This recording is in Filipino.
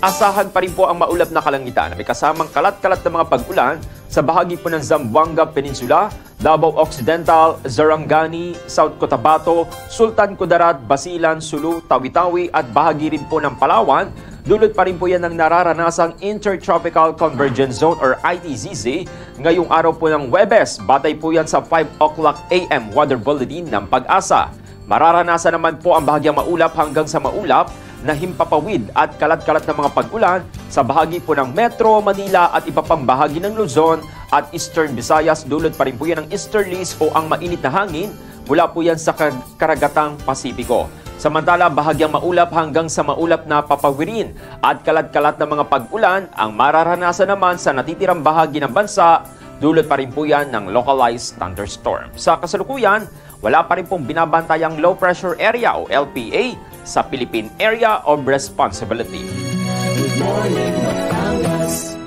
Asahan pa rin po ang maulap na kalangitan na may kasamang kalat-kalat na mga pag-ulan sa bahagi po ng Zamboanga Peninsula, Davao Occidental, Zarangani, South Cotabato, Sultan Kudarat, Basilan, Sulu, Tawi-Tawi at bahagi rin po ng Palawan. Dulot pa rin po yan ng nararanasang Intertropical Convergence Zone or ITZZ ngayong araw po ng Webes. Batay po yan sa 5 o'clock AM Weather Bulletin ng Pag-asa. Mararanasan naman po ang bahagyang maulap hanggang sa maulap na himpapawid at kalat-kalat na mga pag-ulan sa bahagi po ng Metro Manila at iba pang bahagi ng Luzon at Eastern Visayas. Dulot pa rin po yan ng easterlies o ang mainit na hangin mula po yan sa karagatang Pasipiko. Samantala, bahagyang maulap hanggang sa maulap na papawirin at kalat-kalat na mga pag-ulan ang mararanasan naman sa natitirang bahagi ng bansa Dulot pa rin po yan ng localized thunderstorm. Sa kasalukuyan, wala pa rin pong binabantayang low pressure area o LPA sa Philippine Area of Responsibility. Good morning, Batangas.